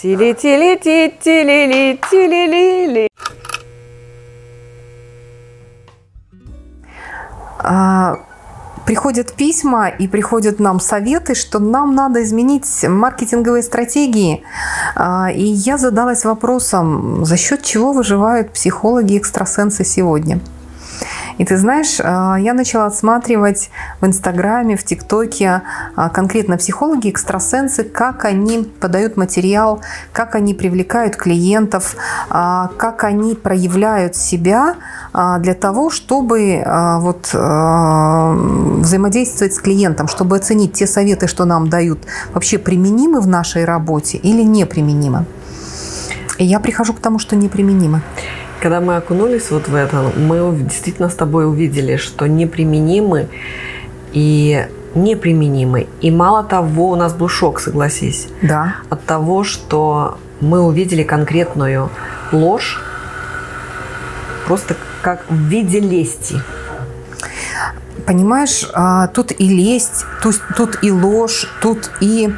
Тили-тили-ти-тили-ли-тили-ли-ли. А, приходят письма и приходят нам советы, что нам надо изменить маркетинговые стратегии. А, И я задалась вопросом, за счет чего выживают психологи и экстрасенсы сегодня. И ты знаешь, а, я начала отсматривать в Инстаграме, в ТикТоке а, конкретно психологи, экстрасенсы, как они подают материал, как они привлекают клиентов, а, как они проявляют себя для того, чтобы вот взаимодействовать с клиентом, чтобы оценить те советы, что нам дают, вообще применимы в нашей работе или неприменимы. И я прихожу к тому, что неприменимы. Когда мы окунулись вот в это, мы действительно с тобой увидели, что неприменимы и неприменимы. И мало того, у нас был шок, согласись, Да. от того, что мы увидели конкретную ложь просто как в виде лести. Понимаешь, а, тут и лесть, тут, тут и ложь, тут и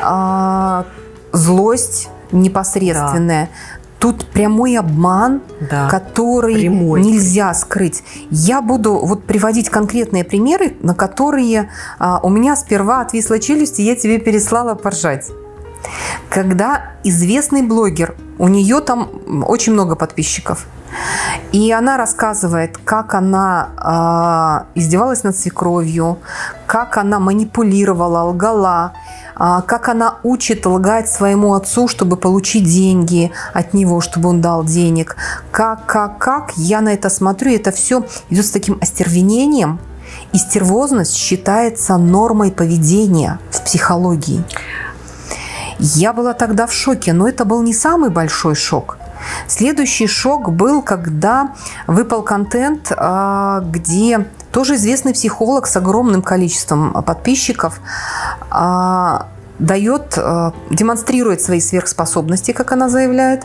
а, злость непосредственная. Тут прямой обман, Да. который Прямой. нельзя скрыть. Я буду вот приводить конкретные примеры, на которые а, у меня сперва отвисла челюсть, и я тебе переслала поржать. Когда известный блогер, у нее там очень много подписчиков, и она рассказывает, как она а, издевалась над свекровью, как она манипулировала, лгала, как она учит лгать своему отцу, чтобы получить деньги от него, чтобы он дал денег. Как, как, как я на это смотрю, это все идет с таким остервенением. И стервозность считается нормой поведения в психологии. Я была тогда в шоке, но это был не самый большой шок. Следующий шок был, когда выпал контент, а, где тоже известный психолог с огромным количеством подписчиков а, дает, а, демонстрирует свои сверхспособности, как она заявляет,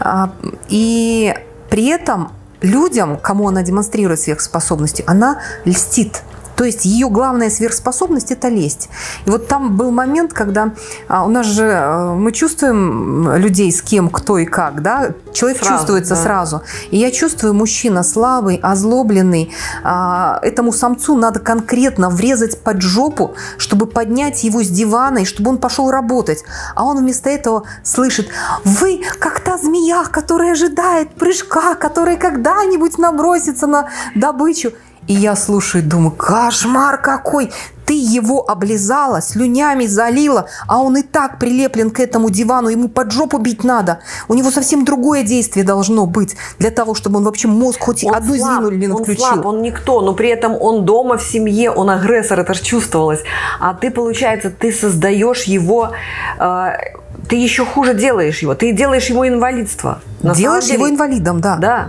а, и при этом людям, кому она демонстрирует сверхспособности, она льстит. То есть ее главная сверхспособность – это лесть. И вот там был момент, когда а, у нас же э, мы чувствуем людей с кем, кто и как, да? Человек Сразу, чувствуется да. сразу. И я чувствую, мужчина слабый, озлобленный. А, Этому самцу надо конкретно врезать под жопу, чтобы поднять его с дивана и чтобы он пошел работать. А он вместо этого слышит, вы как та змея, которая ожидает прыжка, которая когда-нибудь набросится на добычу. И я слушаю, думаю, кошмар какой! Ты его облизала, слюнями залила, а он и так прилеплен к этому дивану, ему под жопу бить надо. У него совсем другое действие должно быть для того, чтобы он вообще мозг хоть Он одну слаб, извилину он включил. слаб, он никто, но при этом он дома в семье, он агрессор, это же чувствовалось. А ты, получается, ты создаешь его, э, ты еще хуже делаешь его, ты делаешь ему инвалидство. На Делаешь самом его деле- инвалидом, да. Да.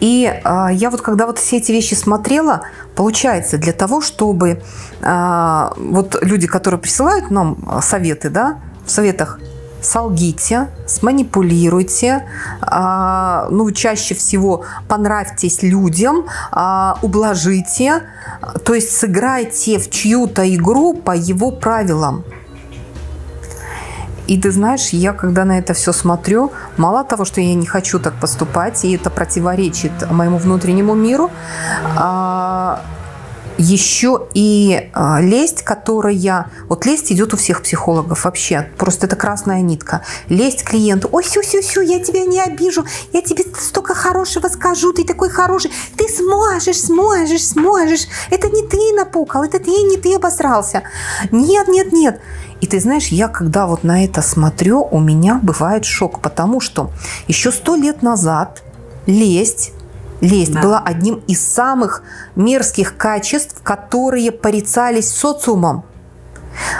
И а, я вот когда вот все эти вещи смотрела, получается, для того, чтобы а, вот люди, которые присылают нам а, советы, да, в советах солгите, сманипулируйте, а, ну, чаще всего понравьтесь людям, а, ублажите, то есть сыграйте в чью-то игру по его правилам. И ты знаешь, я когда на это все смотрю, мало того, что я не хочу так поступать, и это противоречит моему внутреннему миру, а, еще и а, лесть, которая... Вот лесть идет у всех психологов вообще. Просто это красная нитка. Лесть клиенту. Ой, сю-сю-сю, я тебя не обижу. Я тебе столько хорошего скажу. Ты такой хороший. Ты сможешь, сможешь, сможешь. Это не ты напукал. Это ты, не ты обосрался. Нет, нет, нет. И ты знаешь, я когда вот на это смотрю, у меня бывает шок, потому что еще сто лет назад лесть Лесть Да. была одним из самых мерзких качеств, которые порицались социумом.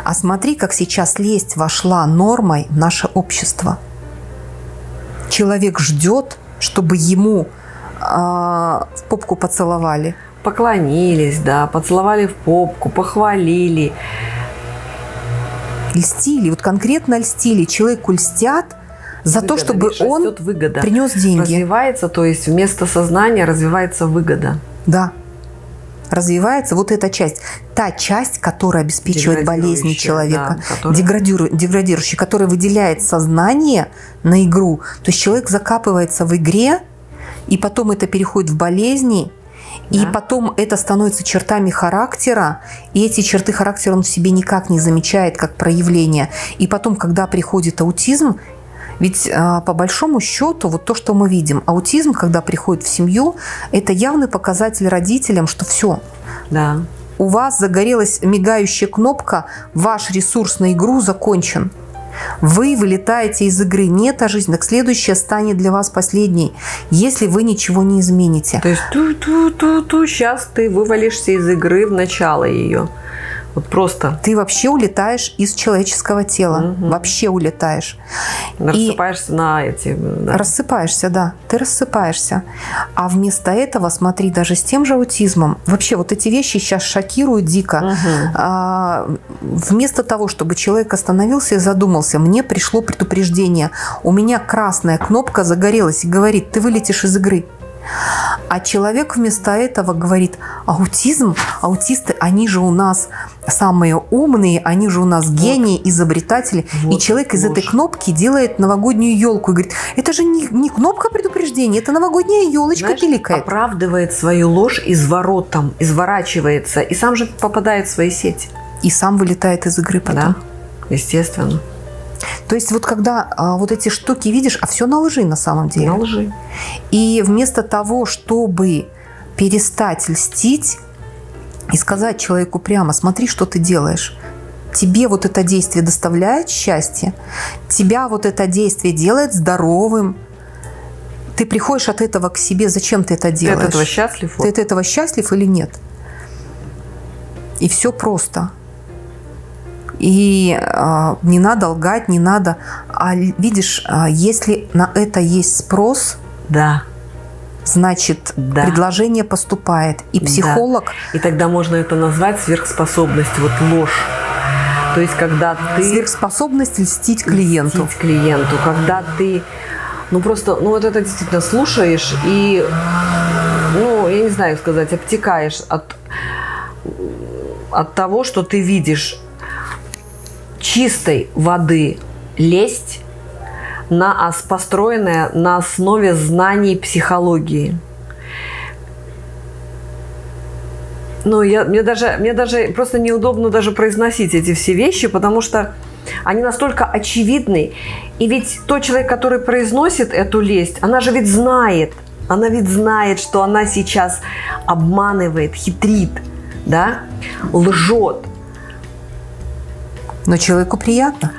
А смотри, как сейчас лесть вошла нормой в наше общество. Человек ждет, чтобы ему а, в попку поцеловали. Поклонились, да, поцеловали в попку, похвалили. Льстили, вот конкретно льстили. Человеку льстят за то, Выгода, чтобы видишь, он выгода. принес деньги. Развивается, то есть вместо сознания развивается выгода. Да. развивается вот эта часть. Та часть, которая обеспечивает болезни человека, да, которая- деградиру- деградирующая, которая выделяет сознание на игру. То есть человек закапывается в игре, и потом это переходит в болезни, и Да. потом это становится чертами характера, и эти черты характера он в себе никак не замечает как проявление. И потом, когда приходит аутизм, ведь а, по большому счету, вот то, что мы видим, аутизм, когда приходит в семью, это явный показатель родителям, что все, Да. у вас загорелась мигающая кнопка, ваш ресурс на игру закончен. Вы вылетаете из игры, не та жизнь, так следующая станет для вас последней, если вы ничего не измените. То есть ту-ту-ту-ту, сейчас ты вывалишься из игры в начало ее. Вот просто Ты вообще улетаешь из человеческого тела, Мгм. вообще улетаешь. рассыпаешься на эти... да. Рассыпаешься, да, ты рассыпаешься. А вместо этого, смотри, даже с тем же аутизмом, вообще вот эти вещи сейчас шокируют дико. Мгм. А, вместо того, чтобы человек остановился и задумался, мне пришло предупреждение, у меня красная кнопка загорелась и говорит, ты вылетишь из игры. А человек вместо этого говорит, аутизм, аутисты, они же у нас самые умные, они же у нас гении, изобретатели. и Вот человек из этой ложь. кнопки делает новогоднюю елку и говорит, это же не, не кнопка предупреждения, это новогодняя елочка Знаешь, пиликает. оправдывает свою ложь изворотом, изворачивается и сам же попадает в свои сети. И сам вылетает из игры потом. Да, естественно. То есть вот когда а, вот эти штуки видишь, а все на лжи на самом деле. На лжи. И вместо того, чтобы перестать льстить и сказать человеку прямо, смотри, что ты делаешь. Тебе вот это действие доставляет счастье, тебя вот это действие делает здоровым. Ты приходишь от этого к себе, зачем ты это Ты делаешь? от этого счастлив? Ты от этого счастлив или нет? И все просто. И а, не надо лгать, не надо. А видишь, а, если на это есть спрос, Да. значит Да. предложение поступает. И Да. психолог, И тогда можно это назвать сверхспособностью, вот ложь. То есть, когда ты... сверхспособность льстить клиенту. льстить клиенту, когда ты, ну просто, ну вот это действительно слушаешь и, ну, я не знаю как сказать, обтекаешь от, от того, что ты видишь чистой воды лесть, на, ос- построенная на основе знаний психологии. Ну, я, мне, даже, мне даже просто неудобно даже произносить эти все вещи, потому что они настолько очевидны. И ведь тот человек, который произносит эту лесть, она же ведь знает, она ведь знает, что она сейчас обманывает, хитрит, да, лжет, Но человеку приятно.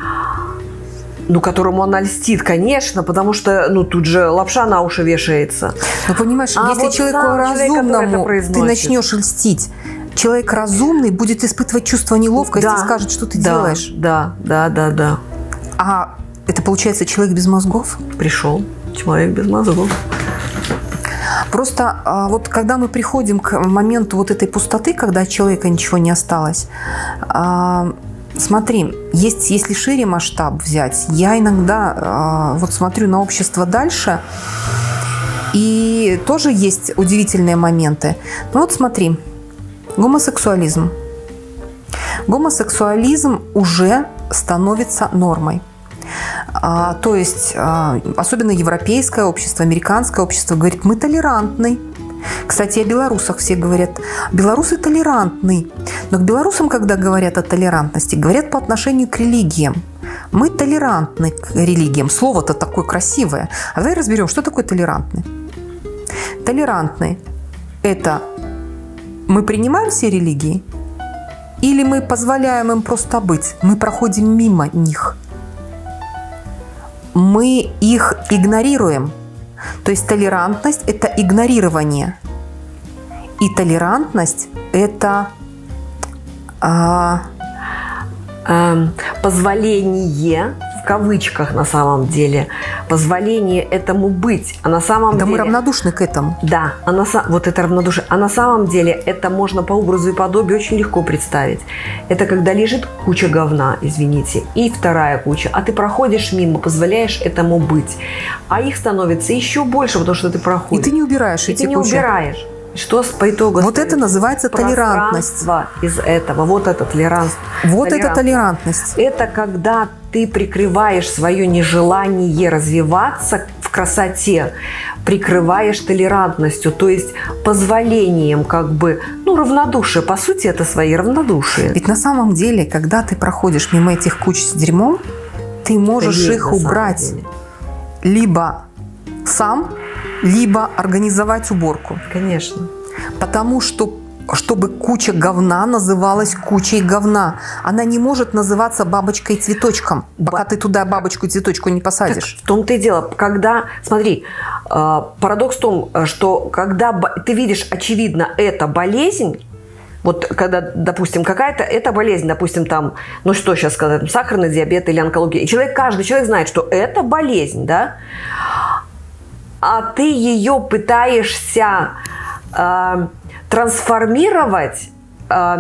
ну, которому она льстит, конечно, потому что, ну, тут же лапша на уши вешается. Но понимаешь, А если вот человеку сам человек, разумному ты начнешь льстить, человек разумный будет испытывать чувство неловкости и скажет, что ты да, делаешь. Да, да, да, да. А это получается человек без мозгов? Пришел человек без мозгов. Просто а, вот когда мы приходим к моменту вот этой пустоты, когда от человека ничего не осталось, а, смотри, есть, если шире масштаб взять, я иногда а, вот смотрю на общество дальше, и тоже есть удивительные моменты. Ну вот смотри, гомосексуализм. Гомосексуализм уже становится нормой. А, то есть, а, особенно европейское общество, американское общество говорит, мы толерантны. Кстати, о белорусах все говорят, белорусы толерантны. Но к белорусам, когда говорят о толерантности, говорят по отношению к религиям. Мы толерантны к религиям. Слово-то такое красивое. А давай разберем, что такое толерантный. Толерантный – это мы принимаем все религии или мы позволяем им просто быть? Мы проходим мимо них – мы их игнорируем. То есть толерантность – это игнорирование. И толерантность – это а, Эм, позволение кавычках на самом деле, позволение этому быть, а на самом да деле... мы равнодушны к этому. Да, а на, вот это равнодушие. А на самом деле это можно по образу и подобию очень легко представить. Это когда лежит куча говна, извините, и вторая куча, а ты проходишь мимо, позволяешь этому быть. А их становится еще больше, потому что ты И проходишь. ты не убираешь И эти ты не кучи. убираешь. Что с- по итогу? Вот это называется толерантность. Из этого. Вот это толерантность. Вот это толерантность. Это когда ты прикрываешь свое нежелание развиваться в красоте, прикрываешь толерантностью, то есть позволением, как бы, ну, равнодушие. По сути, это свои равнодушие. Ведь на самом деле, когда ты проходишь мимо этих куч с дерьмом, ты можешь их убрать либо сам, либо организовать уборку. Конечно. Потому что чтобы куча говна называлась кучей говна. Она не может называться бабочкой и цветочком, пока ты туда бабочку и цветочку не посадишь. В том-то и дело, когда, смотри, э, парадокс в том, что когда ты видишь, очевидно, это болезнь, вот когда, допустим, какая-то это болезнь, допустим, там, ну что сейчас сказать, сахарный диабет или онкология, и человек, каждый человек знает, что это болезнь, да, а ты ее пытаешься э, трансформировать э,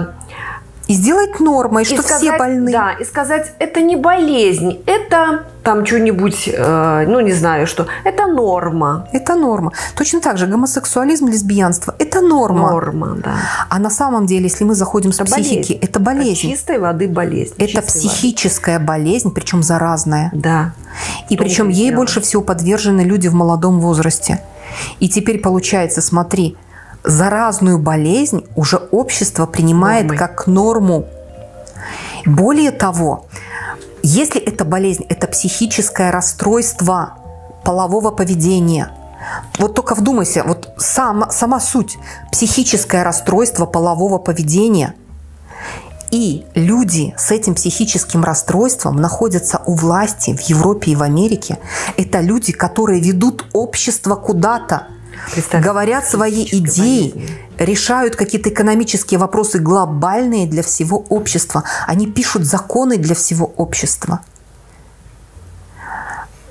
И сделать нормой, что и все сказать, больны. Да, и сказать, это не болезнь, это там что-нибудь, э, ну не знаю что, это норма. Это норма. Точно так же гомосексуализм, лесбиянство – это норма. Норма, да. А на самом деле, если мы заходим с Это психики, болезнь. это болезнь. чистой воды болезнь. Это психическая болезнь, причем заразная. воды. Да. И том-то причем ей дело. больше всего подвержены люди в молодом возрасте. И теперь получается, смотри, заразную болезнь уже общество принимает Нормой. как норму. Более того, если эта болезнь, это психическое расстройство полового поведения, вот только вдумайся, вот сама, сама суть, психическое расстройство полового поведения – и люди с этим психическим расстройством находятся у власти в Европе и в Америке. Это люди, которые ведут общество куда-то, говорят свои идеи, решают какие-то экономические вопросы глобальные для всего общества. Они пишут законы для всего общества.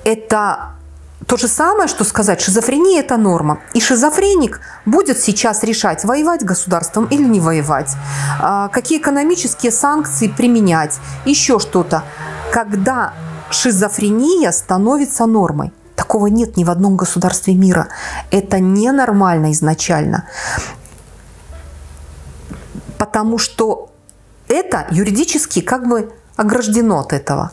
Это то же самое, что сказать, шизофрения – это норма. И шизофреник будет сейчас решать, воевать государством или не воевать, а, какие экономические санкции применять, еще что-то. Когда шизофрения становится нормой. Такого нет ни в одном государстве мира. Это ненормально изначально. Потому что это юридически как бы ограждено от этого.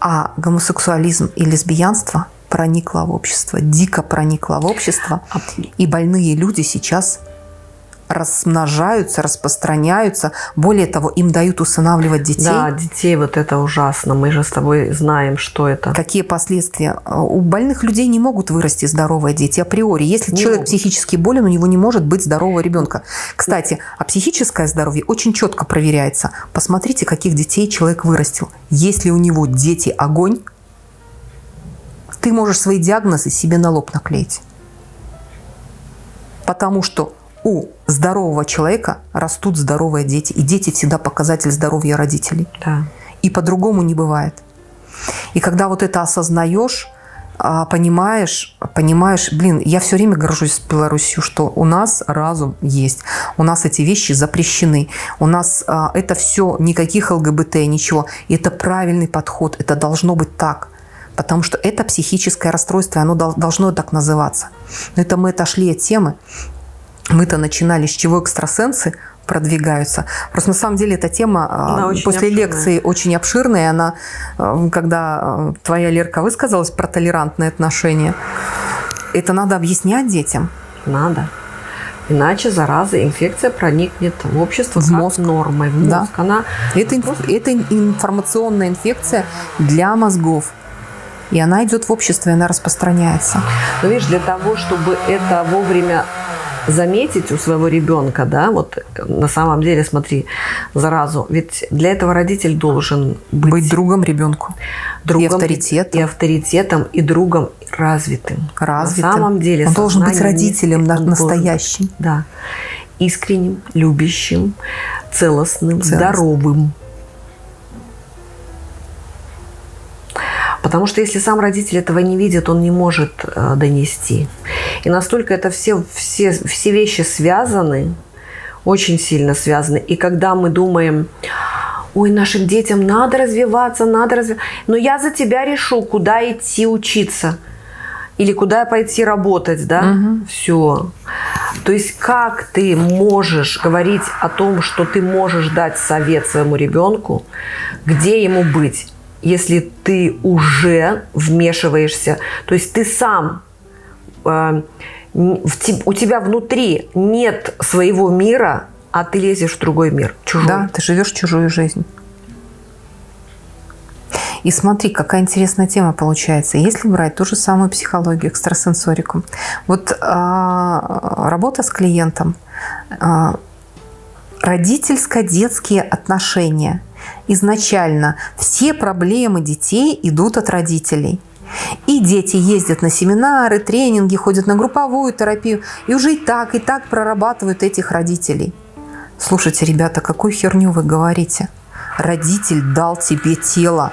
А гомосексуализм и лесбиянство проникло в общество, дико проникло в общество. И больные люди сейчас размножаются, распространяются. Более того, им дают усынавливать детей. Да, детей вот это ужасно. Мы же с тобой знаем, что это. Какие последствия? У больных людей не могут вырасти здоровые дети априори. Если Не человек могут. психически болен, у него не может быть здорового ребенка. Кстати, а психическое здоровье очень четко проверяется. Посмотрите, каких детей человек вырастил. Если у него дети огонь, ты можешь свои диагнозы себе на лоб наклеить. Потому что у здорового человека растут здоровые дети. И дети всегда показатель здоровья родителей. Да. И по-другому не бывает. И когда вот это осознаешь, а, понимаешь, понимаешь, блин, я все время горжусь Беларусью, что у нас разум есть, у нас эти вещи запрещены, у нас а, это все никаких ЛГБТ, ничего. И это правильный подход, это должно быть так. Потому что это психическое расстройство, оно дол- должно так называться. Но это мы отошли от темы. Мы-то начинали, с чего экстрасенсы продвигаются. Просто на самом деле эта тема а, Она после обширная. лекции очень обширная. Она, э, когда э, твоя Лерка высказалась про толерантные отношения, это надо объяснять детям. Надо. Иначе зараза, инфекция проникнет в общество В мозг. нормой, в Да. мозг. Она Это, инф- это информационная инфекция для мозгов. И она идет в общество, и она распространяется. Но видишь, для того, чтобы это вовремя заметить у своего ребенка, да, вот на самом деле, смотри, заразу, ведь для этого родитель должен быть, Быть другом ребенку. другом и авторитетом. и авторитетом, и другом развитым. Развитым. На самом деле Он должен быть родителем на- он должен настоящим. Да. Искренним, любящим, целостным, Целостным. здоровым. Потому что если сам родитель этого не видит, он не может э, донести. И настолько это все, все, все вещи связаны, очень сильно связаны. И когда мы думаем, ой, нашим детям надо развиваться, надо развиваться, но я за тебя решу, куда идти учиться или куда пойти работать, да, все. То есть как ты можешь говорить о том, что ты можешь дать совет своему ребенку, где ему быть, если ты уже вмешиваешься, то есть ты сам э, у тебя внутри нет своего мира, а ты лезешь в другой мир, чужой. Да, ты живешь чужую жизнь. И смотри, какая интересная тема получается. Если брать ту же самую психологию, экстрасенсорику, вот а, работа с клиентом, а, родительско-детские отношения. Изначально все проблемы детей идут от родителей. И дети ездят на семинары, тренинги, ходят на групповую терапию, и уже и так, и так прорабатывают этих родителей. Слушайте, ребята, какую херню вы говорите? Родитель дал тебе тело,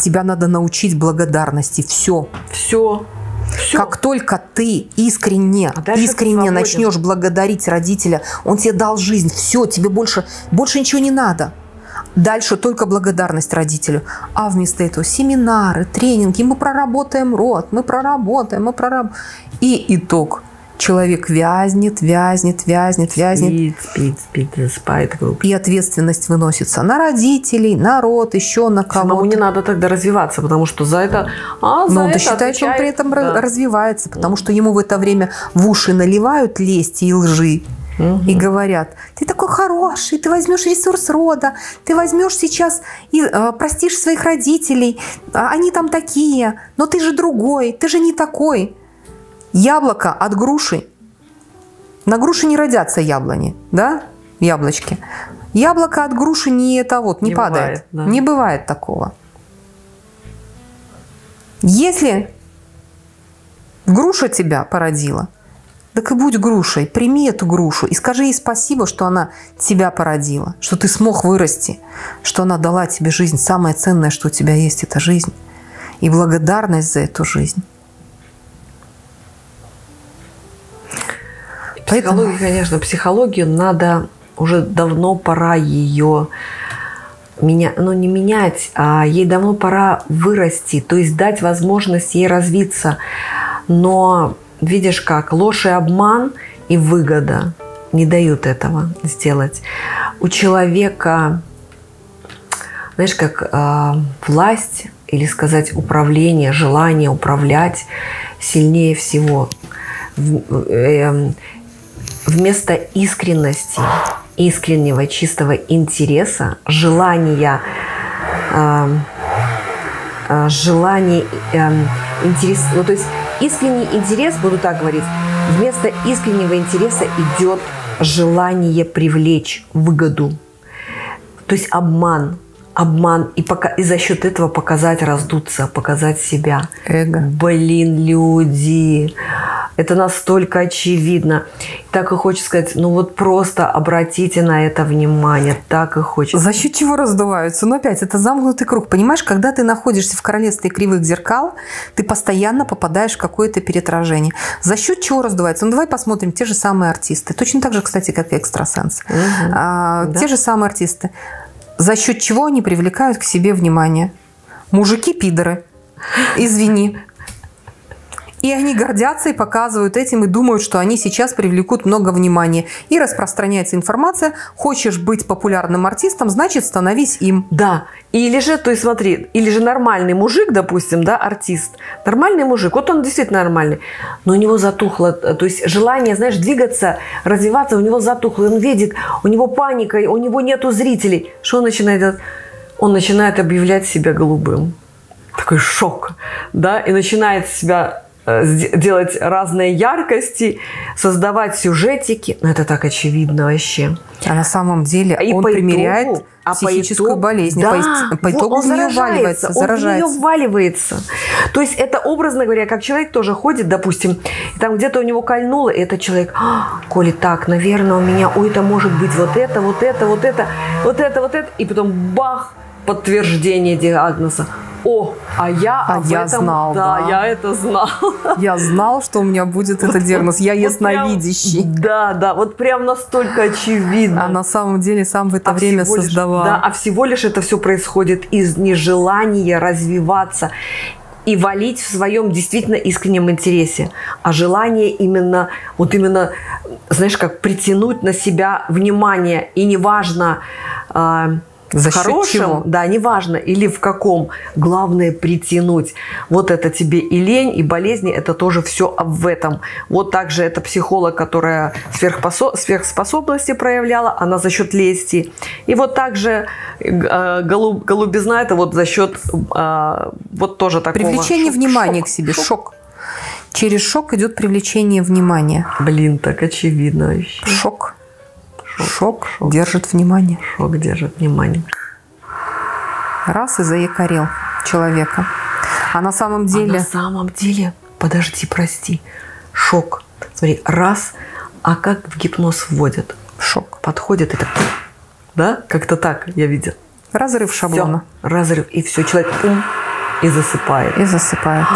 Тебя надо научить благодарности. Все. Все. Все. Как только ты искренне, а искренне начнешь благодарить родителя, он тебе дал жизнь, все, тебе больше, больше ничего не надо. Дальше только благодарность родителю. А вместо этого семинары, тренинги, мы проработаем рот, мы проработаем, мы проработаем. И итог человек вязнет, вязнет, вязнет, вязнет. Спит, спит, спит, засыпает. И ответственность выносится на родителей, на род, еще на кого-то. Самому не надо тогда развиваться, потому что за это... А, за Но он это считает, что он при этом да. развивается, потому что ему в это время в уши наливают лести и лжи. Угу. И говорят, ты такой хороший, ты возьмешь ресурс рода, ты возьмешь сейчас и э, простишь своих родителей, а они там такие, но ты же другой, ты же не такой. Яблоко от груши. На груши не родятся яблони, да? Яблочки. Яблоко от груши не это вот, не, не падает. Бывает, да. Не бывает такого. Если груша тебя породила, так и будь грушей. Прими эту грушу и скажи ей спасибо, что она тебя породила, что ты смог вырасти, что она дала тебе жизнь. Самое ценное, что у тебя есть, это жизнь. И благодарность за эту жизнь. Психология, Поэтому... конечно, психологию надо уже давно пора ее меня, ну не менять, а ей давно пора вырасти, то есть дать возможность ей развиться. Но видишь как, ложь и обман и выгода не дают этого сделать. У человека, знаешь, как э, власть или сказать управление, желание управлять сильнее всего. Э, вместо искренности, искреннего чистого интереса, желания, э, э, желания, э, интерес, ну то есть искренний интерес, буду так говорить, вместо искреннего интереса идет желание привлечь выгоду, то есть обман, обман и, пока, и за счет этого показать, раздуться, показать себя. Эго. Блин, люди, это настолько очевидно. Так и хочется сказать, ну вот просто обратите на это внимание. Так и хочется. За счет чего раздуваются? Но опять, это замкнутый круг. Понимаешь, когда ты находишься в королевстве кривых зеркал, ты постоянно попадаешь в какое-то переотражение. За счет чего раздуваются? Ну давай посмотрим. Те же самые артисты. Точно так же, кстати, как и экстрасенс. Угу. А, да? Те же самые артисты. За счет чего они привлекают к себе внимание? Мужики-пидоры. Извини. И они гордятся и показывают этим, и думают, что они сейчас привлекут много внимания. И распространяется информация, хочешь быть популярным артистом, значит становись им. Да, или же, то есть смотри, или же нормальный мужик, допустим, да, артист, нормальный мужик, вот он действительно нормальный, но у него затухло, то есть желание, знаешь, двигаться, развиваться, у него затухло, он видит, у него паника, у него нету зрителей. Что он начинает делать? Он начинает объявлять себя голубым. Такой шок, да, и начинает себя делать разные яркости, создавать сюжетики. Ну, это так очевидно вообще. А на самом деле и он по примеряет итогу, а психическую по итогу, болезнь. Да, по, итогу он в нее валивается, заражается. Он в нее вваливается. То есть это, образно говоря, как человек тоже ходит, допустим, и там где-то у него кольнуло, и этот человек, а, коли так, наверное, у меня, ой, это может быть вот это, вот это, вот это, вот это, вот это, и потом бах, подтверждение диагноза. О, а я а я этом, знал, да, да, я это знал. Я знал, что у меня будет этот диагноз. Я ясновидящий. Да, да, вот прям настолько очевидно. А на самом деле сам в это а время создавал. Да, а всего лишь это все происходит из нежелания развиваться и валить в своем действительно искреннем интересе, а желание именно, вот именно, знаешь, как притянуть на себя внимание, и неважно, э, За в счет хорошем, чего? да, неважно, или в каком, главное притянуть. Вот это тебе и лень, и болезни, это тоже все в этом. Вот также это психолог, которая сверхспособности проявляла, она за счет лести. И вот также э, голуб- голубизна, это вот за счет э, вот тоже такого. Привлечение шок- внимания шок- к себе. шок. Шок. Через шок идет привлечение внимания. Блин, так очевидно вообще. Шок. Шок, шок. держит внимание. Шок держит внимание. Раз и заякорил человека. А на самом А деле... на самом деле, подожди, прости, шок. Смотри, раз, а как в гипноз вводят? Шок. Подходит и так, да, как-то так я видел. Разрыв шаблона. Всё, разрыв, и все, человек ум и засыпает. И засыпает.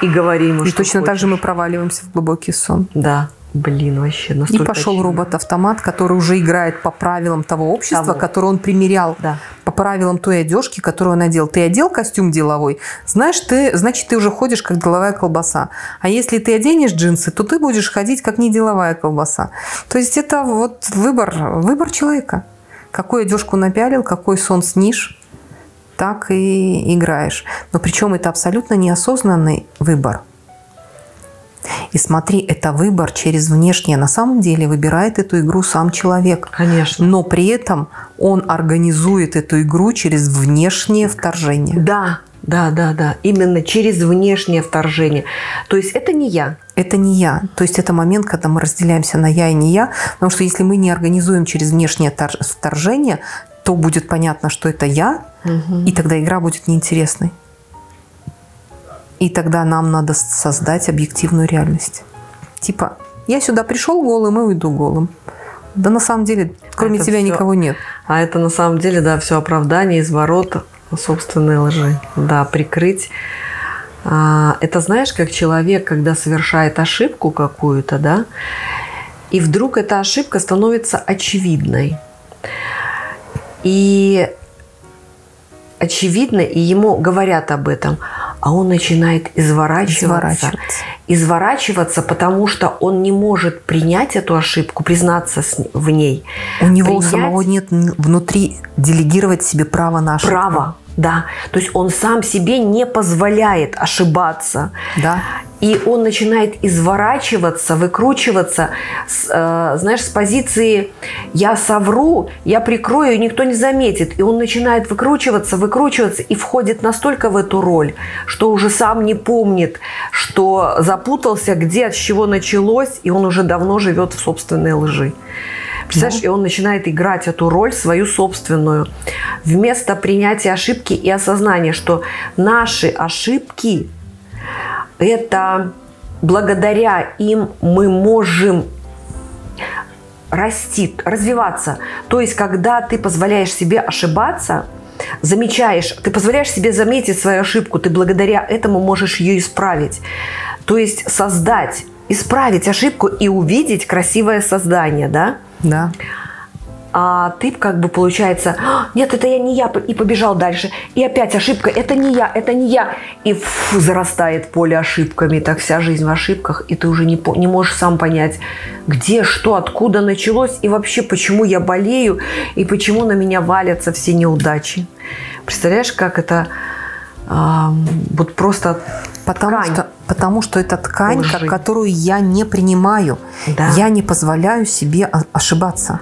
И говори ему, И что точно так же мы хочешь. проваливаемся в глубокий сон. Да, блин, вообще И настолько пошел очевидно. робот-автомат, который уже играет по правилам того общества, Того. которое он примерял. Да. По правилам той одежки, которую он надел. Ты одел костюм деловой, знаешь, ты, значит, ты уже ходишь как деловая колбаса. А если ты оденешь джинсы, то ты будешь ходить как не деловая колбаса. То есть это вот выбор, выбор человека. Какую одежку напялил, какой сон снишь, так и играешь. Но причем это абсолютно неосознанный выбор. И смотри, это выбор через внешнее. На самом деле выбирает эту игру сам человек. Конечно. Но при этом он организует эту игру через внешнее вторжение. Да, да, да, да. Именно через внешнее вторжение. То есть это не я. Это не я. То есть это момент, когда мы разделяемся на я и не я. Потому что если мы не организуем через внешнее тор- вторжение, то будет понятно, что это я, и тогда игра будет неинтересной. И тогда нам надо создать объективную реальность. Типа, я сюда пришел голым и уйду голым. Да на самом деле, кроме Это тебя всё- никого нет. А это на самом деле, да, все оправдание, изворот собственной лжи. Да, прикрыть. А, это знаешь, как человек, когда совершает ошибку какую-то, да, и вдруг эта ошибка становится очевидной. И очевидно, и ему говорят об этом, а он начинает изворачиваться. Изворачиваться. Изворачиваться, потому что он не может принять эту ошибку, признаться в ней. У него у Принять самого нет внутри делегировать себе право на ошибку. право, да. То есть он сам себе не позволяет ошибаться. Да. И он начинает изворачиваться, выкручиваться, с, э, знаешь, с позиции «я совру, я прикрою, никто не заметит». И он начинает выкручиваться, выкручиваться и входит настолько в эту роль, что уже сам не помнит, что запутался, где, от чего началось, и он уже давно живет в собственной лжи. Представляешь, и он начинает играть эту роль свою собственную. Вместо принятия ошибки и осознания, что наши ошибки это благодаря им мы можем расти, развиваться. То есть, когда ты позволяешь себе ошибаться, замечаешь, ты позволяешь себе заметить свою ошибку, ты благодаря этому можешь ее исправить. То есть создать, исправить ошибку и увидеть красивое создание, да? Да. А ты как бы получается, «А, нет, это я не я, и побежал дальше. И опять ошибка, это не я, это не я. И фу, зарастает поле ошибками, так вся жизнь в ошибках, и ты уже не, не можешь сам понять, где, что, откуда началось, и вообще, почему я болею, и почему на меня валятся все неудачи. Представляешь, как это ам, вот просто Потому ткань. что, потому что это ткань, как- которую я не принимаю. Да. Я не позволяю себе ошибаться.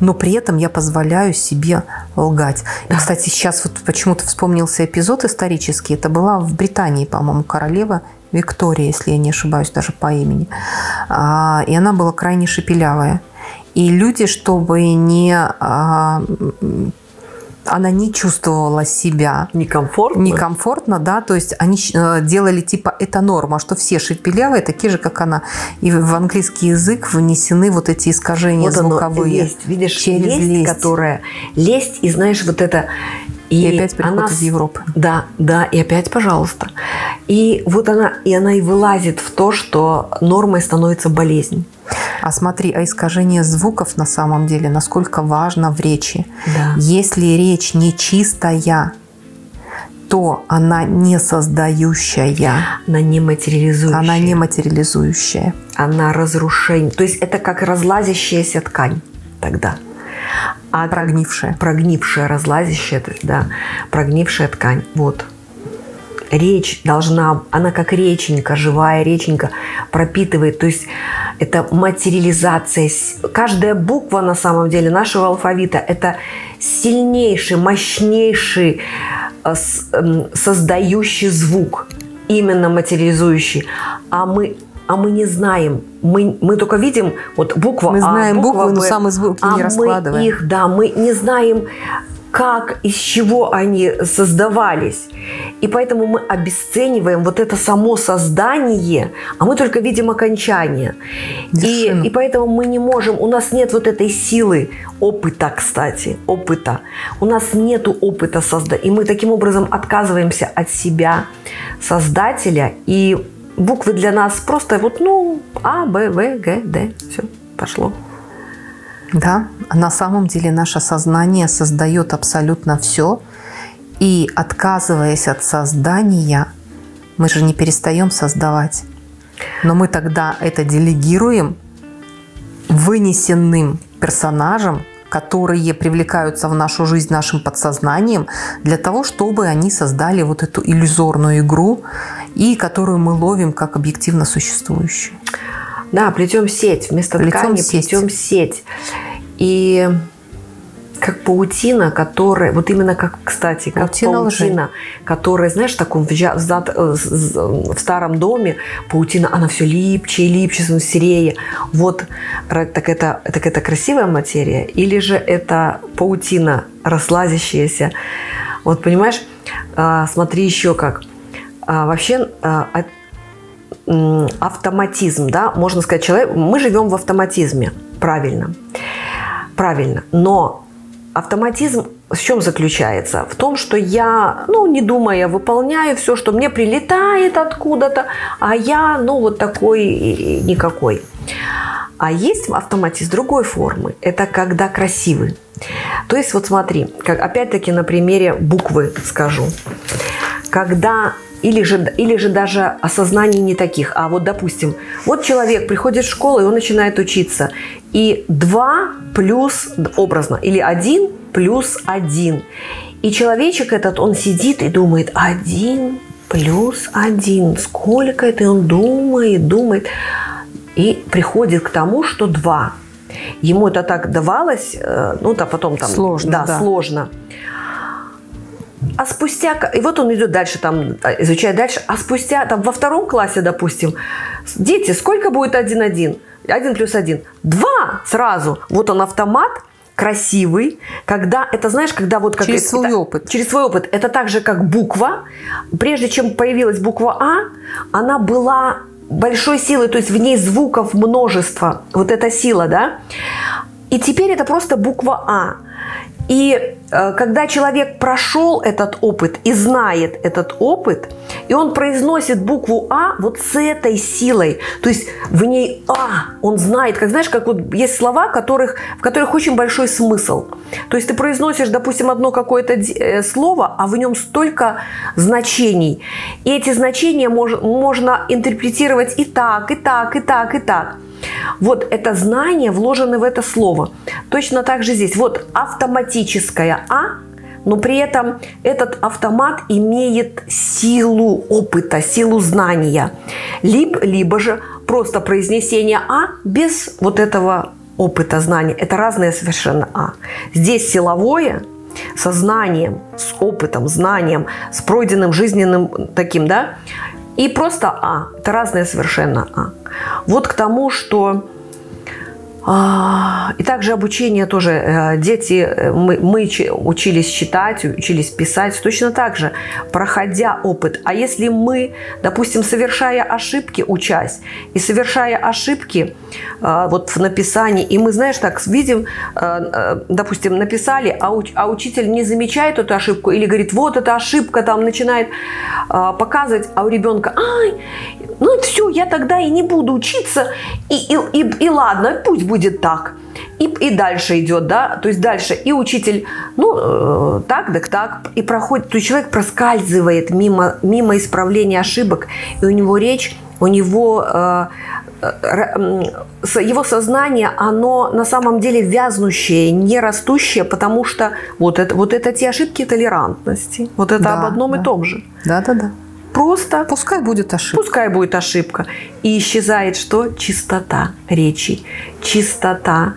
Но при этом я позволяю себе лгать. И, кстати, сейчас вот почему-то вспомнился эпизод исторический. Это была в Британии, по-моему, королева Виктория, если я не ошибаюсь, даже по имени. А, И она была крайне шепелявая. И люди, чтобы не... а, Она не чувствовала себя некомфортно. некомфортно, да, то есть они э, делали типа это норма, что все шепелявые такие же, как она. И в английский язык внесены вот эти искажения Вот оно звуковые. есть, видишь, через лесть, лесть. которая лесть, и знаешь, вот это... И опять приход она из Европы. Да, да, и опять, пожалуйста. И вот она, и она и вылазит в то, что нормой становится болезнь. А смотри, а искажение звуков на самом деле, насколько важно в речи. Да. Если речь не чистая, то она не создающая. Она не материализующая. Она не материализующая. Она разрушение. То есть это как разлазящаяся ткань тогда. А прогнившая. Прогнившая, разлазящая, да, прогнившая ткань. Вот. Речь должна, она как реченька, живая реченька, пропитывает. То есть это материализация. Каждая буква на самом деле нашего алфавита – это сильнейший, мощнейший э, эм, создающий звук, именно материализующий. А мы а мы не знаем. Мы, мы только видим вот буква Мы а, знаем буква буквы, но Б, самые звуки а не раскладываем. Мы их, да, мы не знаем, как, из чего они создавались. И поэтому мы обесцениваем вот это само создание, а мы только видим окончание. И, и поэтому мы не можем, у нас нет вот этой силы опыта, кстати, опыта. У нас нет опыта создать. И мы таким образом отказываемся от себя, создателя, и буквы для нас просто вот, ну, А, Б, В, Г, Д. Все, пошло. Да, на самом деле наше сознание создает абсолютно все. И отказываясь от создания, мы же не перестаем создавать. Но мы тогда это делегируем вынесенным персонажам, которые привлекаются в нашу жизнь нашим подсознанием, для того, чтобы они создали вот эту иллюзорную игру, и которую мы ловим как объективно существующую. Да, плетем сеть. Вместо плетем ткани сеть. плетем сеть. И как паутина, которая, вот именно как, кстати, как паутина, паутина которая, знаешь, в таком в, в, в старом доме паутина, она все липче и липче, серее. Вот, так это, так это красивая материя? Или же это паутина, разлазящаяся? Вот, понимаешь, а, смотри еще как. А, вообще, а, автоматизм, да, можно сказать, человек, мы живем в автоматизме, правильно, правильно, но автоматизм в чем заключается? В том, что я, ну, не думая, выполняю все, что мне прилетает откуда-то, а я, ну, вот такой никакой. А есть автоматизм другой формы. Это когда красивый. То есть, вот смотри, как, опять-таки на примере буквы скажу. Когда или же, или же даже осознаний не таких. А вот, допустим, вот человек приходит в школу, и он начинает учиться. И 2 плюс, образно, или 1 плюс 1. И человечек этот, он сидит и думает, 1 плюс 1. Сколько это? И он думает, думает. И приходит к тому, что 2. Ему это так давалось, э, ну, да, потом там... Сложно, да. да. сложно. А спустя, и вот он идет дальше, там, а, изучает дальше, а спустя, там, во втором классе, допустим, дети, сколько будет 1-1? 1 плюс 1. 2 сразу. Вот он автомат, красивый, когда, это знаешь, когда вот как... Через это, свой это, опыт. Через свой опыт. Это так же, как буква. Прежде чем появилась буква А, она была большой силой, то есть в ней звуков множество. Вот эта сила, да? И теперь это просто буква А. И э, когда человек прошел этот опыт и знает этот опыт, и он произносит букву А вот с этой силой, то есть в ней А, он знает, как знаешь, как вот есть слова, которых, в которых очень большой смысл. То есть ты произносишь, допустим, одно какое-то э, слово, а в нем столько значений. И эти значения мож, можно интерпретировать и так, и так, и так, и так. Вот это знание вложено в это слово. Точно так же здесь. Вот автоматическое «а», но при этом этот автомат имеет силу опыта, силу знания. Либо, либо же просто произнесение «а» без вот этого опыта знания. Это разные совершенно «а». Здесь силовое, сознанием, с опытом, знанием, с пройденным жизненным таким, да, и просто А. Это разные совершенно А. Вот к тому, что и также обучение тоже. Э, дети, э, мы, мы учились читать, учились писать точно так же, проходя опыт. А если мы, допустим, совершая ошибки, учась, и совершая ошибки э, вот в написании, и мы, знаешь, так видим, допустим, написали, а, уч, а учитель не замечает эту ошибку или говорит, вот эта ошибка, там начинает показывать, а у ребенка, ай, ну все, я тогда и не буду учиться, и, и, и, и ладно, пусть будет так. И, и дальше идет, да, то есть дальше и учитель, ну, э, так, так, так, и проходит, то есть человек проскальзывает мимо, мимо исправления ошибок, и у него речь, у него э, его сознание, оно на самом деле вязнущее, не растущее, потому что вот это, вот это те ошибки толерантности. Вот это да, об одном да. и том же. Да, да, да. Просто пускай будет ошибка. Пускай будет ошибка. И исчезает что? Чистота речи, чистота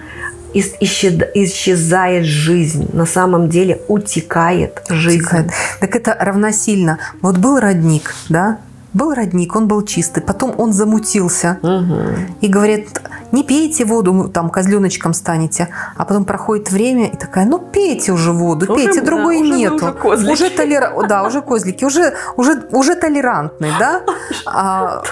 исчезает жизнь. На самом деле утекает жизнь. Утекает. Так это равносильно. Вот был родник, да? Был родник, он был чистый, потом он замутился. Угу. И говорит, не пейте воду, там козленочком станете. А потом проходит время и такая, ну пейте уже воду, уже, пейте, другой да, нету. Уже, козлики. уже толер... Да, уже козлики, уже, уже, уже толерантный, да? А,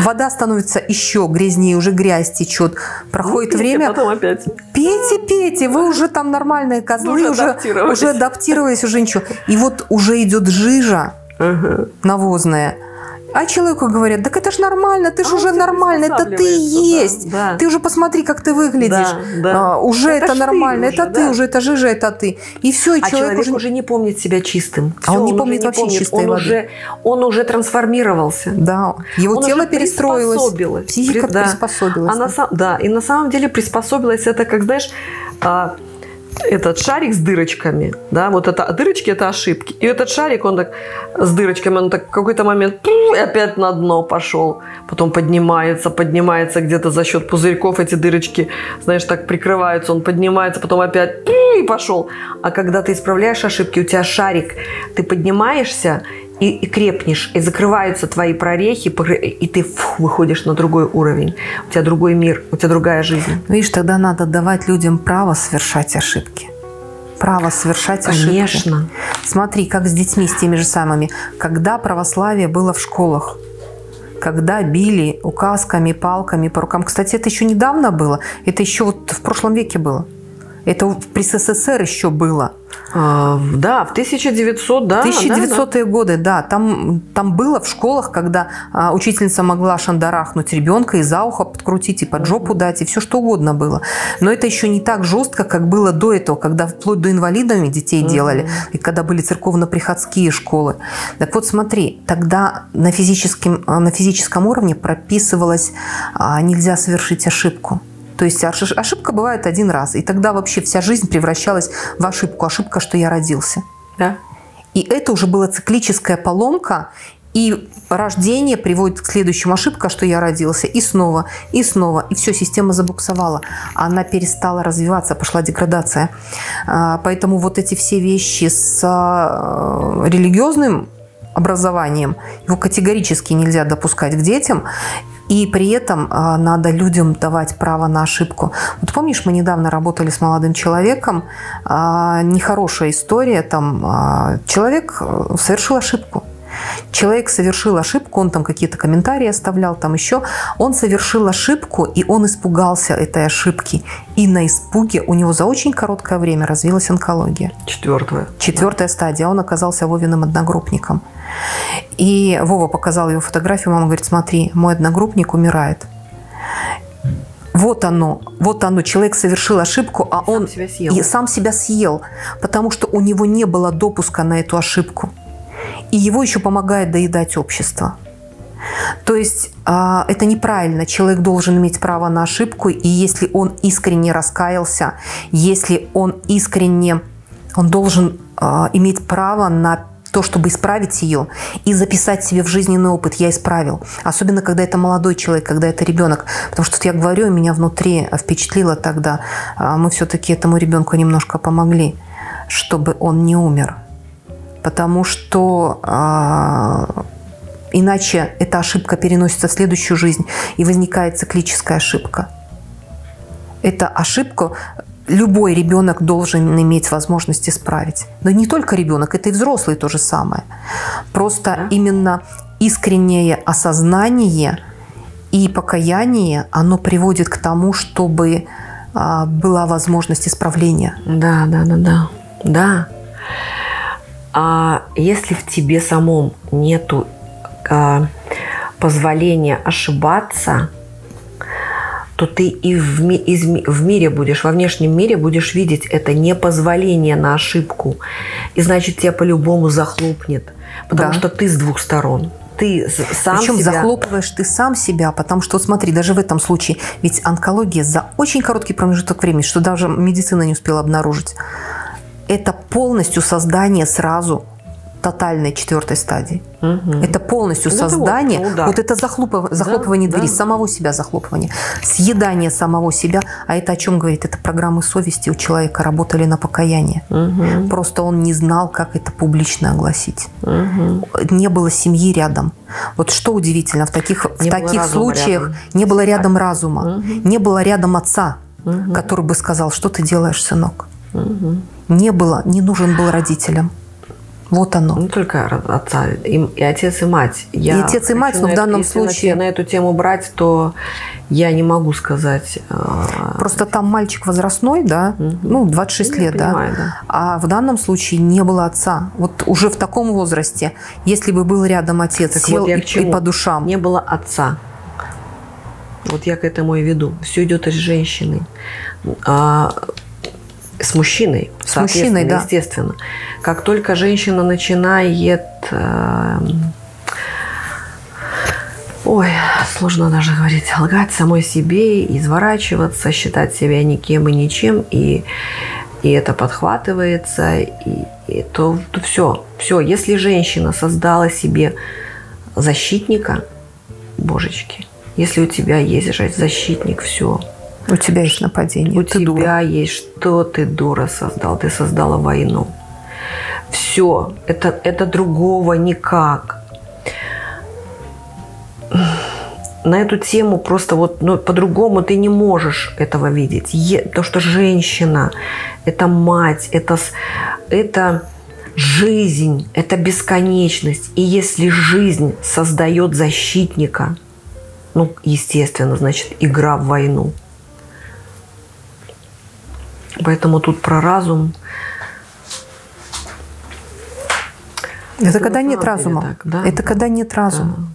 вода становится еще грязнее, уже грязь течет. Проходит ну, время. Потом опять. Пейте, пейте, вы уже там нормальные козлы, уже, адаптировались. уже адаптировались, уже ничего. И вот уже идет жижа навозная а человеку говорят, так это ж нормально, ты же а уже нормально, это ты есть. Да, да. Ты уже посмотри, как ты выглядишь. Да, да. А, уже это, это нормально, это уже, ты да. уже, это жижа, это ты. И все, и а человек, человек уже... уже не помнит себя чистым. Все, а он, он не помнит вообще помнит. чистой он воды. Уже, он уже трансформировался. Да, его он тело перестроилось. Психика При, да. приспособилась. А на, да, и на самом деле приспособилась это, как знаешь, а, этот шарик с дырочками, да, вот это дырочки это ошибки. И этот шарик, он так с дырочками, он так в какой-то момент и опять на дно пошел, потом поднимается, поднимается где-то за счет пузырьков эти дырочки, знаешь, так прикрываются, он поднимается, потом опять и пошел. А когда ты исправляешь ошибки, у тебя шарик, ты поднимаешься, и, и крепнешь, и закрываются твои прорехи, и ты фу, выходишь на другой уровень. У тебя другой мир, у тебя другая жизнь. Видишь, тогда надо давать людям право совершать ошибки. Право совершать Конечно. ошибки. Конечно. Смотри, как с детьми, с теми же самыми. Когда православие было в школах, когда били указками, палками по рукам. Кстати, это еще недавно было. Это еще вот в прошлом веке было. Это при СССР еще было. А, да, в 1900, да. 1900-е да, годы, да. Там, там было в школах, когда а, учительница могла шандарахнуть ребенка и за ухо подкрутить, и под жопу дать, и все что угодно было. Но это еще не так жестко, как было до этого, когда вплоть до инвалидами детей mm-hmm. делали, и когда были церковно-приходские школы. Так вот, смотри, тогда на физическом, на физическом уровне прописывалось, а, нельзя совершить ошибку. То есть ошибка бывает один раз, и тогда вообще вся жизнь превращалась в ошибку. Ошибка, что я родился. Да. И это уже была циклическая поломка, и рождение приводит к следующему ошибка, что я родился, и снова, и снова. И все, система забуксовала. Она перестала развиваться, пошла деградация. А, поэтому вот эти все вещи с а, религиозным образованием, его категорически нельзя допускать к детям. И при этом а, надо людям давать право на ошибку. Вот помнишь, мы недавно работали с молодым человеком, а, нехорошая история, там а, человек э, совершил ошибку. Человек совершил ошибку, он там какие-то комментарии оставлял, там еще. Он совершил ошибку, и он испугался этой ошибки. И на испуге у него за очень короткое время развилась онкология. Четвертая. Четвертая стадия. Он оказался Вовиным одногруппником. И Вова показал его фотографию, мама говорит, смотри, мой одногруппник умирает. Вот оно, вот оно, человек совершил ошибку, а сам он себя съел. и сам себя съел, потому что у него не было допуска на эту ошибку. И его еще помогает доедать общество. То есть э, это неправильно. Человек должен иметь право на ошибку, и если он искренне раскаялся, если он искренне, он должен э, иметь право на то, чтобы исправить ее и записать себе в жизненный опыт, я исправил. Особенно, когда это молодой человек, когда это ребенок. Потому что я говорю, меня внутри впечатлило тогда, а, мы все-таки этому ребенку немножко помогли, чтобы он не умер. Потому что а, иначе эта ошибка переносится в следующую жизнь и возникает циклическая ошибка. Эта ошибка любой ребенок должен иметь возможность исправить. Но не только ребенок, это и взрослый то же самое. Просто да. именно искреннее осознание и покаяние, оно приводит к тому, чтобы а, была возможность исправления. Да, да, да, да. Да. А если в тебе самом нету а, позволения ошибаться, то ты и в, ми- из в мире будешь, во внешнем мире будешь видеть это непозволение на ошибку. И значит, тебя по-любому захлопнет. Потому Да. что ты с двух сторон. Ты сам Причем себя... захлопываешь ты сам себя, потому что, смотри, даже в этом случае, ведь онкология за очень короткий промежуток времени, что даже медицина не успела обнаружить, это полностью создание сразу тотальной четвертой стадии. Мгм. Это полностью Ну, это вот, создание, ну, удар. вот это захлопыв- захлопывание да. двери, самого себя захлопывание, съедание самого себя. А это о чем говорит? Это программы совести у человека работали на покаяние. Мгм. Просто он не знал, как это публично огласить. Мгм. Не было семьи рядом. Вот что удивительно, в таких, в Не таких случаях рядом. не было рядом разума, Мгм. не было рядом отца, Мгм. который бы сказал, что ты делаешь, сынок. Мгм. Не было, не нужен был родителям. Вот оно. Не только ро- отца, и, и отец, и мать. Я И отец, и мать, но в данном если случае- те- на эту тему брать, то я не могу сказать. а, Просто там мальчик возрастной, да, Мгм. ну, 26 Я лет, да. понимаю, да. А в данном случае не было отца. Вот уже в таком возрасте, если бы был рядом отец, Так сел вот и, и по душам. Не было отца. Вот я к этому и веду. Все идет из женщины. А, с мужчиной. С мужчиной, да. Естественно. Как только женщина начинает... эм, Ой, сложно даже говорить, лгать самой себе, изворачиваться, считать себя никем и ничем, и, и это подхватывается, и, и то, то все, все. Если женщина создала себе защитника, божечки, если у тебя есть же защитник, все, У тебя есть нападение. у ты тебя дура. есть что ты дура создал, ты создала войну. Все, это, это другого никак. На эту тему просто вот ну, по-другому ты не можешь этого видеть. Е- то, что женщина, это мать, это, это жизнь, это бесконечность. И если жизнь создает защитника, ну, естественно, значит, игра в войну. Поэтому тут про разум. Это на когда нет разума. так, да. Это когда нет разума.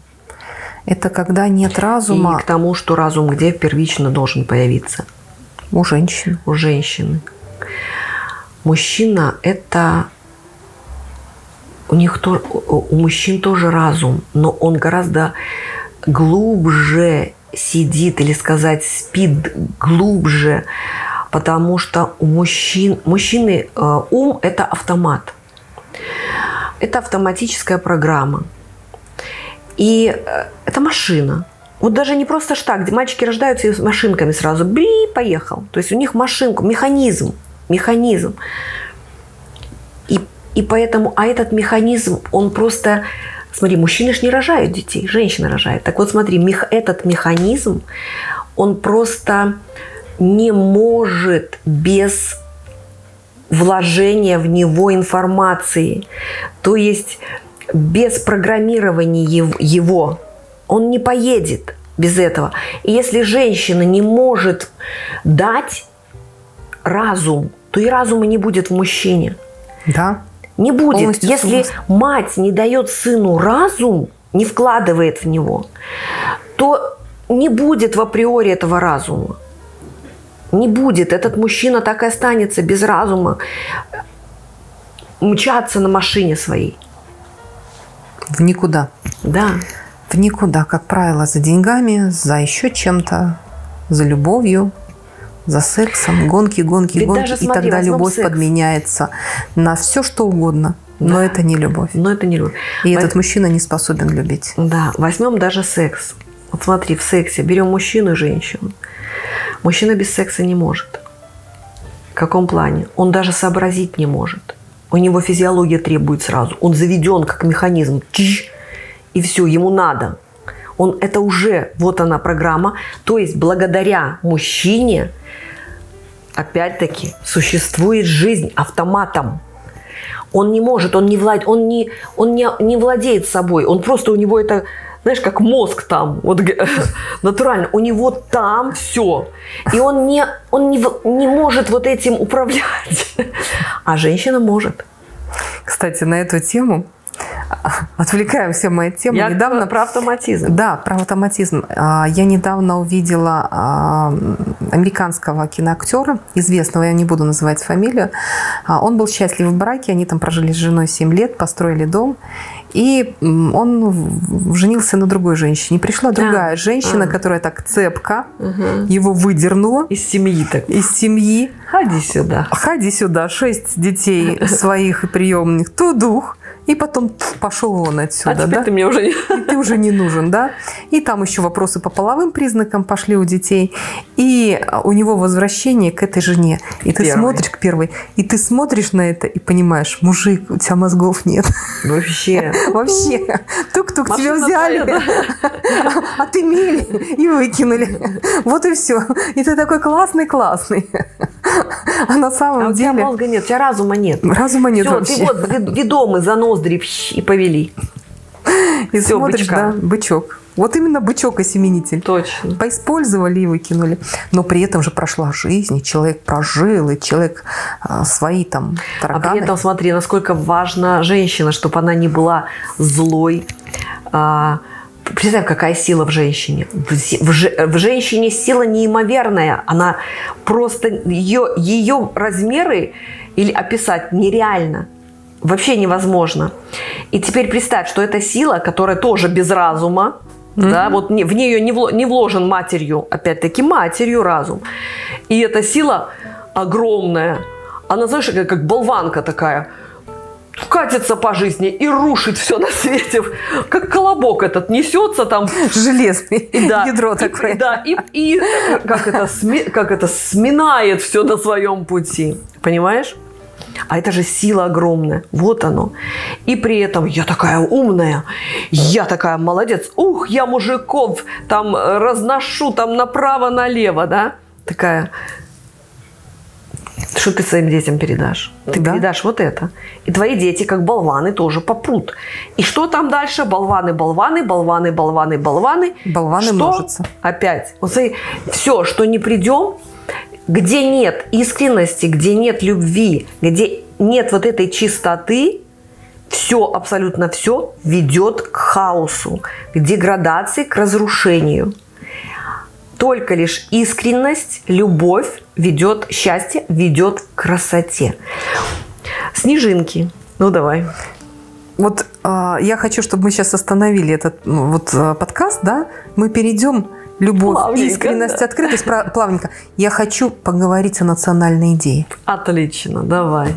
Это когда нет И разума к тому, что разум где первично должен появиться у женщин. у женщины. Мужчина – это у них то, у мужчин тоже разум, но он гораздо глубже сидит или сказать спит глубже, потому что у мужчин мужчины э, ум это автомат, это автоматическая программа, и э, это машина. Вот даже не просто так, где мальчики рождаются с машинками сразу, бли, поехал. То есть у них машинку, механизм, механизм. И, и поэтому, а этот механизм, он просто, смотри, мужчины ж не рожают детей, женщины рожают. Так вот смотри, мех, этот механизм, он просто не может без вложения в него информации. То есть без программирования его он не поедет без этого. И если женщина не может дать разум, то и разума не будет в мужчине. Да. Не будет. Полностью Если согласна. мать не дает сыну разум, не вкладывает в него, то не будет в априори этого разума. Не будет. Этот мужчина так и останется без разума мчаться на машине своей. В никуда. Да. В никуда, как правило, за деньгами, за еще чем-то, за любовью, за сексом, гонки, гонки, Ведь гонки. даже, и смотри, тогда возьмем любовь секс. подменяется на все, что угодно. Но Да. это не любовь. Но это не любовь. И Во- этот мужчина не способен любить. Да, возьмем даже секс. Вот смотри, в сексе берем мужчину и женщину. Мужчина без секса не может. В каком плане? Он даже сообразить не может. У него физиология требует сразу. Он заведен как механизм. И все, ему надо. Он, это уже, вот она программа. То есть благодаря мужчине, опять-таки, существует жизнь автоматом. Он не может, он не, влад... он не, он не, не владеет собой. Он просто у него это, знаешь, как мозг там, вот натурально. У него там все. И он не, он не, не может вот этим управлять. А женщина может. Кстати, на эту тему отвлекаем все мои темы. Я недавно про автоматизм. Да, про автоматизм. А, Я недавно увидела а, американского киноактера, известного, я не буду называть фамилию. А, Он был счастлив в браке, они там прожили с женой 7 лет, построили дом. И он женился на другой женщине. Пришла другая женщина, а. которая так цепко Мгм. его выдернула Из семьи так. из семьи. Ходи сюда. Ходи сюда, шесть детей своих и приемных, тудух. И потом пошел вон А отсюда, теперь да? ты мне уже не... И ты уже не нужен, да? И там еще вопросы по половым признакам пошли у детей. И а, у него возвращение к этой жене. И ты Первой. смотришь к первой, и ты смотришь на это и понимаешь, мужик, у тебя мозгов нет. Вообще. Вообще. Тук-тук, тебя взяли, твоя, отымели и выкинули. Вот и все. И ты такой классный-классный. А на А самом у тебя деле мозга нет, у тебя разума нет. разума нет вообще. ты вот вед- ведомый за ноздри и повели. И всё, смотришь, бычка. да, бычок. Вот именно бычок-осеменитель. Точно. Поиспользовали и выкинули. Но при этом же прошла жизнь, и человек прожил, и человек а, свои там А тараканы. при этом смотри, насколько важна женщина, чтобы она не была злой. А, Представь, какая сила в женщине. В, в в женщине сила неимоверная. Она просто ее, ее размеры или описать нереально. Вообще невозможно. И теперь представь, что эта сила, которая тоже без разума, да, вот не- в нее не, вло- не вложен матерью, опять-таки матерью разум. И эта сила огромная. Она, знаешь, как, как болванка такая. Катится по жизни и рушит все на свете. Как колобок этот несется там Железный и да, ядро и- такое. да, и, и как, это, как это сминает все на своем пути. Понимаешь? А это же сила огромная. Вот оно. И при этом я такая умная, я такая молодец. Ух, я мужиков там э, разношу там направо-налево, да? Такая. Что ты своим детям передашь? Ты Да. передашь вот это. И твои дети, как болваны, тоже попрут. И что там дальше? Болваны, болваны, болваны, болваны, болваны. Болваны что? множатся. Опять. Вот смотри, все, что не придем, где нет искренности, где нет любви, где нет вот этой чистоты, все, абсолютно все ведет к хаосу, к деградации, к разрушению. Только лишь искренность, любовь ведет счастье, ведет к красоте. Снежинки. Ну давай. Вот а, я хочу, чтобы мы сейчас остановили этот ну, вот а, подкаст, да? Мы перейдем любовь, Плавненько, искренность, да. открытость плавненько. Я хочу поговорить о национальной идее. Отлично, давай.